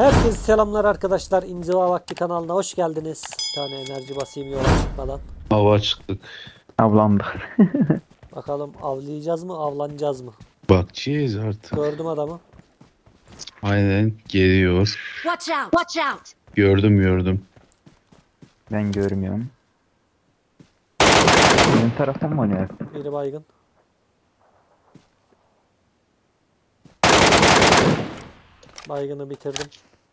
Herkese selamlar arkadaşlar. İnziva Vakti kanalına hoş geldiniz. Bir tane enerji basayım yola çıkmadan. Hava çıktık. Avlandık. Bakalım avlayacağız mı avlanacağız mı? Bakacağız artık. Gördüm adamı. Aynen geliyor. Watch out! Watch out! Gördüm gördüm. ben görmüyorum. Benim taraftan mı oynuyor? Biri baygın. Baygını bitirdim.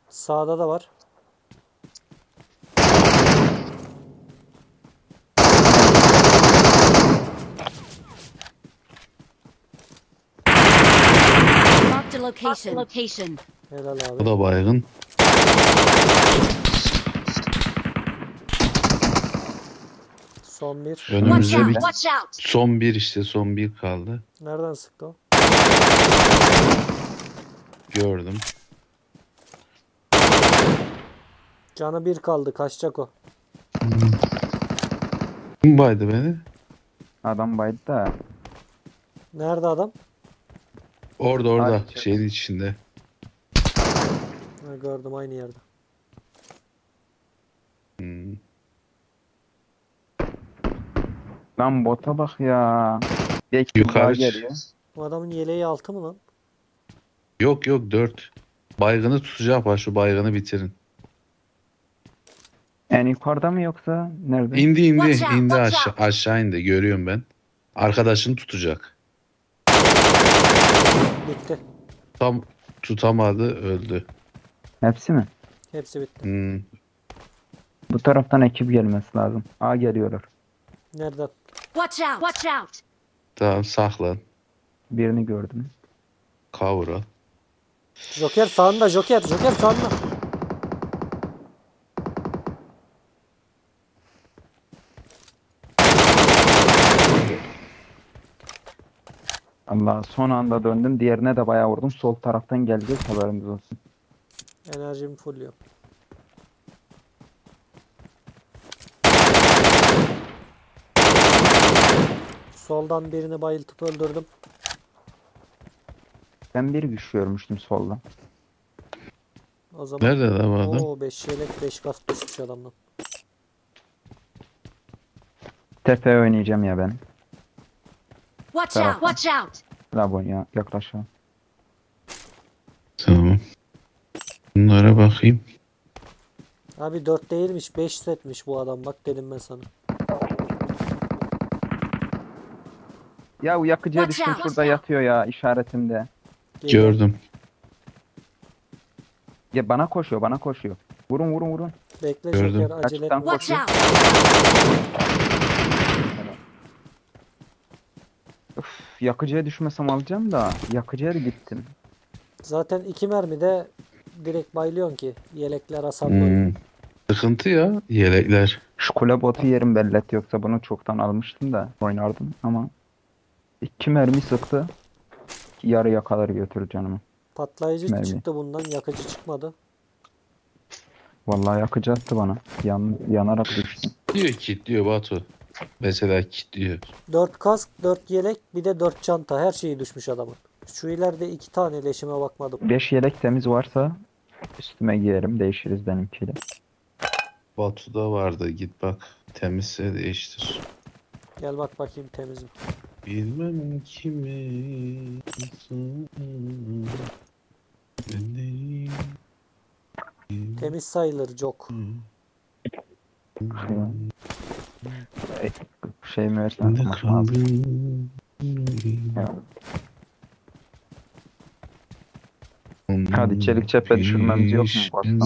Sağda da var. Location. location. Helal abi. da baygın. Son bir. Watch Önümüzde out! bir Watch out! son bir işte son bir kaldı. Nereden sıktı o? Gördüm. Canı bir kaldı. Kaçacak o. Kim baydı beni? Adam baydı da. Nerede adam? Orada orada Ay, çok- şeyin içinde. Ha, gördüm aynı yerde. Hmm. Lan bota bak ya. Daha Yukarı geliyor. Bu adamın yeleği altı mı lan? Yok yok 4. Baygını tutacak var şu baygını bitirin. En yukarıda mı yoksa nerede? İndi indi Watch out, indi watch aşağı, aşağı indi görüyorum ben. Arkadaşını tutacak. Bitti. Tam tutamadı öldü. Hepsi mi? Hepsi bitti. Hmm. Bu taraftan ekip gelmesi lazım. A geliyorlar. Nereden? Watch out! Watch out! Tamam saklan. Birini gördüm. Kavra. Joker sağında. Joker. Joker sağında. Allah son anda döndüm. Diğerine de bayağı vurdum. Sol taraftan gelecek haberiniz olsun. Enerjimi fullüyor. Soldan birini bayıltıp öldürdüm. Ben bir güç görmüştüm solda. O zaman Nerede bu adam? Oo 5 yelek 5 kask düşmüş adamdan. Tepe oynayacağım ya ben. Watch Tamam. out! Watch out! Labon ya yaklaşalım. Tamam. Bunlara bakayım. Abi 4 değilmiş 5 setmiş bu adam bak dedim ben sana. Ya bu yakıcıya Watch düştüm out, şurada yatıyor ya işaretimde. Geliyor. Gördüm. Ya bana koşuyor bana koşuyor. Vurun vurun vurun. Bekle Gördüm. Joker acele etme. Watch out! Yakıcıya düşmesem alacağım da yakıcıya da gittim. Zaten 2 mermide direkt baylıyorsun ki yelekler hasarlı. Hmm. Sıkıntı ya yelekler. Şu kule botu yerim bellet yoksa bunu çoktan almıştım da oynardım ama iki mermi sıktı. Yarıya kadar götürdü canımı. Patlayıcı Mermi. çıktı bundan yakıcı çıkmadı. Vallahi yakıcı attı bana. Yan, yanarak düştüm. Diyor kilitliyor Batu. Mesela kilitliyor. 4 kask 4 yelek bir de 4 çanta her şeyi düşmüş adamın. Şu ileride 2 tane leşime bakmadım. 5 yelek temiz varsa üstüme giyerim değişiriz benimkiyle. Batu'da vardı git bak. Temizse değiştir. Gel bak bakayım temiz mi? Bilmem kimi. Temiz sayılır Jok. Şey, şey mi. Ya. Hadi çelik cephe düşürmemiz yok mu baştan?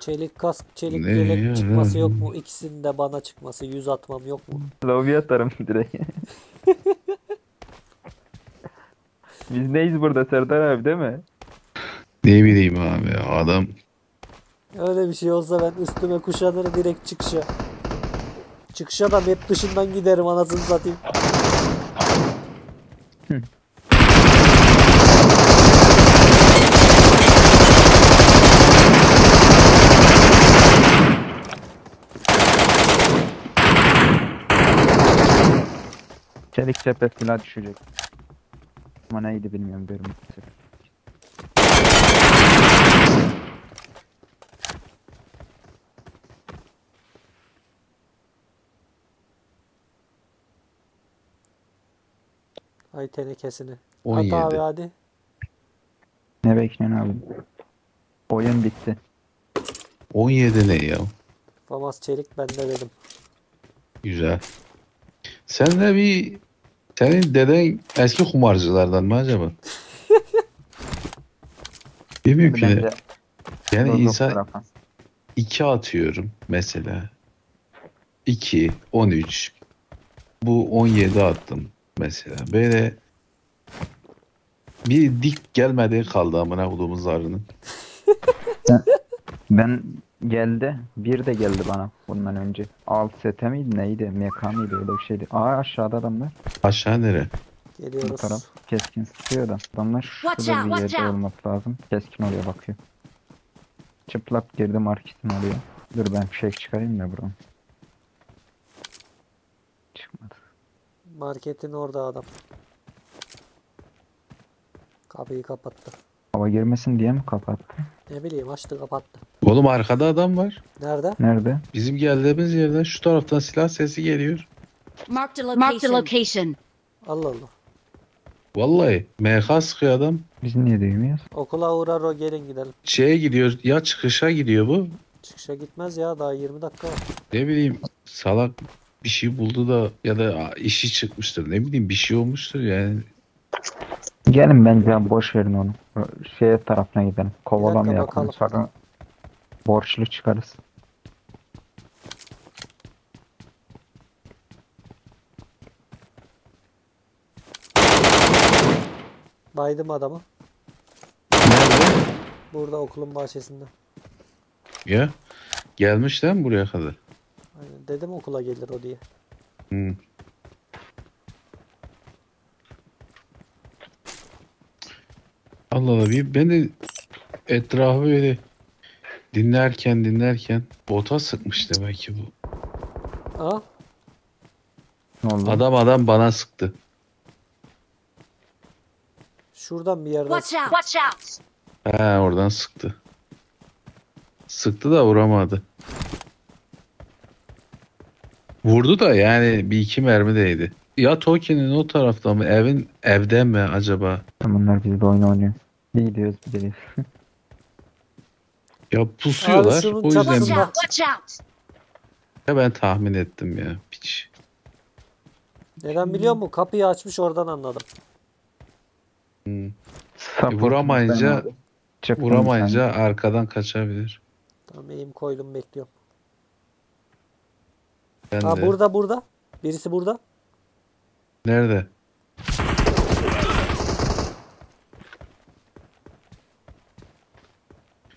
Çelik kask, çelik Ne yelek çıkması yok mu? İkisinin de bana çıkması. Yüz atmam yok mu? Lobi atarım direkt. Biz neyiz burada Serdar abi değil mi? Ne bileyim abi adam Öyle bir şey olsa ben üstüme kuşanır direkt çıkışa. Çıkışa da map dışından giderim anasını satayım. Çelik cephe silah düşecek. Ama neydi bilmiyorum görmüştüm. Ay tenekesini. At 17. abi hadi. Ne bekliyorsun abi? Oyun bitti. 17 ne ya? Famas çelik bende dedim. Güzel. Sen de bir senin deden eski kumarcılardan mı acaba? Bilmiyorum ki. Bence Yani Rozok insan tarafa. 2 atıyorum mesela. 2, 13. Bu 17 attım mesela. Böyle bir dik gelmedi kaldı amına koduğumuz zarının. Ben geldi. Bir de geldi bana bundan önce. Alt sete miydi neydi? Meka mıydı öyle bir şeydi. Aa aşağıda adamlar. Aşağı nere? Bu Geliyoruz. taraf keskin sıkıyor da. Adamlar şurada bir yerde olması lazım. Keskin oraya bakıyor. Çıplak girdi marketin oraya. Dur ben fişek çıkarayım da buradan. Çıkmadı. Marketin orada adam. Kapıyı kapattı. Hava girmesin diye mi kapattı? Ne bileyim açtı kapattı. Oğlum arkada adam var. Nerede? Nerede? Bizim geldiğimiz yerden şu taraftan silah sesi geliyor. Location. Marked a location. Allah Allah. Vallahi MK sıkıyor adam. Biz niye duymuyoruz? Okula uğrar o gelin gidelim. Şeye gidiyor ya çıkışa gidiyor bu. Çıkışa gitmez ya daha 20 dakika var. Ne bileyim salak bir şey buldu da ya da işi çıkmıştır. Ne bileyim bir şey olmuştur yani. Gelin bence boş verin onu. Şey tarafına gidelim. Kovalamaya bakalım. yakın. Sonra borçlu çıkarız. Baydım adamı. Nerede? Burada okulun bahçesinde. Ya gelmiş mi buraya kadar? Aynen. Dedim okula gelir o diye. Hı. Allah Allah bir ben de etrafı böyle dinlerken dinlerken bota sıkmış demek ki bu. Aa oldu? Adam adam bana sıktı. şuradan bir yerden Watch out. Watch out. He oradan sıktı. Sıktı da vuramadı. Vurdu da yani bir iki mermi değdi. Ya Toki'nin o tarafta mı evin evde mi acaba? Bunlar bizde oyun oynuyor. İyi gidiyoruz bir. Ya pusuyorlar. şunun O yüzden çatısında- ya ben tahmin ettim ya. Piç. Neden biliyor musun? Kapıyı açmış oradan anladım. Hmm. E, vuramayınca vuramayınca arkadan kaçabilir. Tamam eğim koydum bekliyorum. Ben Ha de. burada burada. Birisi burada. Nerede?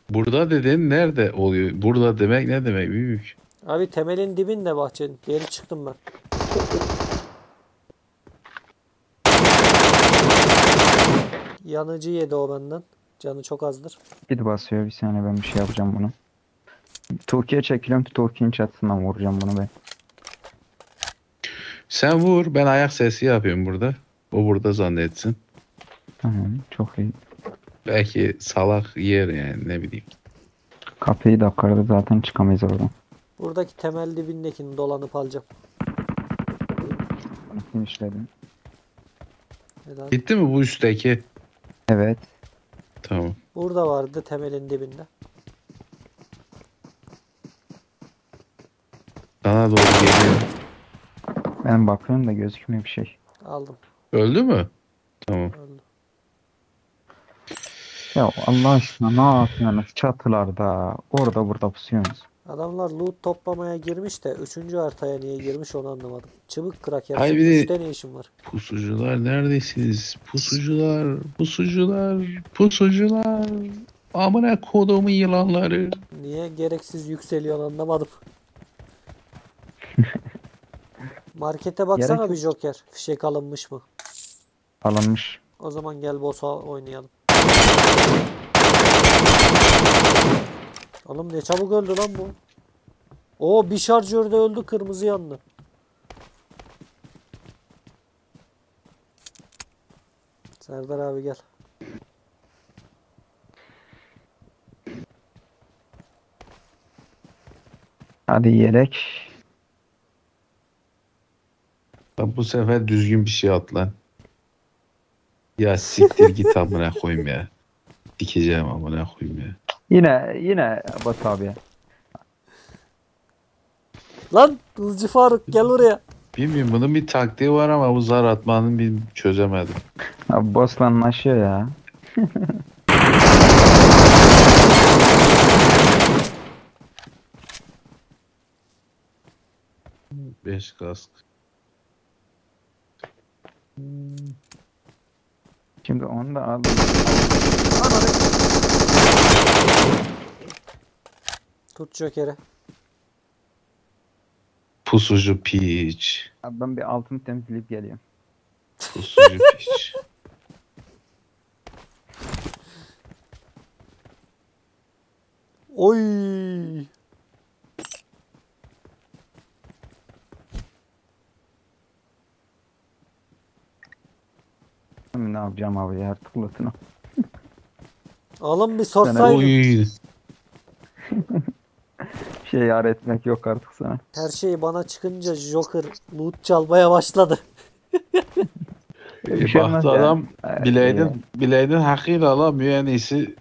Burada dediğin nerede oluyor? Burada demek ne demek büyük? Abi temelin dibinde bahçenin. Geri çıktım ben. Yanıcı yedi o benden. Canı çok azdır. Bir basıyor bir saniye ben bir şey yapacağım bunu. Türkiye çekiliyorum ki Türkiye'nin çatısından vuracağım bunu ben. Sen vur ben ayak sesi yapıyorum burada. O burada zannetsin. Tamam çok iyi. Belki salak yer yani ne bileyim. Kapıyı da kırdı zaten çıkamayız oradan. Buradaki temel dibindekini dolanıp alacağım. Bunu finishledim. Helal. Gitti mi bu üstteki? Evet. Tamam. Burada vardı temelin dibinde. Sana doğru geliyor. Ben bakıyorum da gözükmüyor bir şey. Aldım. Öldü mü? Tamam. Öldü. Ya Allah aşkına ne yapıyorsunuz çatılarda orada burada pusuyorsunuz. Adamlar loot toplamaya girmiş de 3. haritaya niye girmiş onu anlamadım. Çıbık kraker. Ay senin bir de- üçte ne işin var? Pusucular neredesiniz? Pusucular, pusucular, pusucular. Amına kodumun yılanları. Niye gereksiz yükseliyor anlamadım. Markete baksana Gerek bir Joker. Fişek alınmış mı? Alınmış. O zaman gel boss'a oynayalım. Oğlum ne çabuk öldü lan bu. Oo bir şarjörde öldü kırmızı yandı. Serdar abi gel. Hadi yelek. Lan bu sefer düzgün bir şey at lan. Ya siktir git amına koyayım ya. Dikeceğim amına koyayım ya. Yine yine Batu abi. Lan Hızcı Faruk gel oraya. Bilmiyorum bunun bir taktiği var ama bu zar atmanın bir çözemedim. Abi boss'la anlaşıyor ya. Beş kask. Şimdi onu da al. Tut Joker'i. Pusucu piç. Abi ben bir altını temizleyip geliyorum. Pusucu piç. Oy. Ne yapacağım abi ya artık lootunu. Alın bir sorsaydın. Oy. Şey yar etmek yok artık sana. Her şey bana çıkınca Joker loot çalmaya başladı. Bir şey Baktı adam Evet, bileğinin, bileğinin hakkıyla alamıyor en iyisi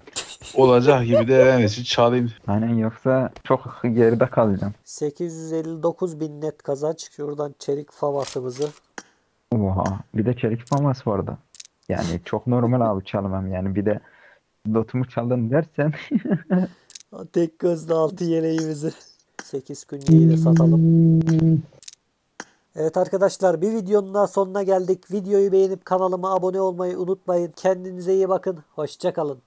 olacak gibi de en iyisi çalayım. Aynen yoksa çok geride kalacağım. 859 bin net kazanç. Şuradan çelik favasımızı. Oha. Bir de çelik famas vardı. Yani çok normal abi çalmam yani. Bir de lotumu çaldın dersen Tek gözlü altı yeleğimizi. 8 künyeyi de satalım. Evet arkadaşlar bir videonun daha sonuna geldik. Videoyu beğenip kanalıma abone olmayı unutmayın. Kendinize iyi bakın. Hoşçakalın.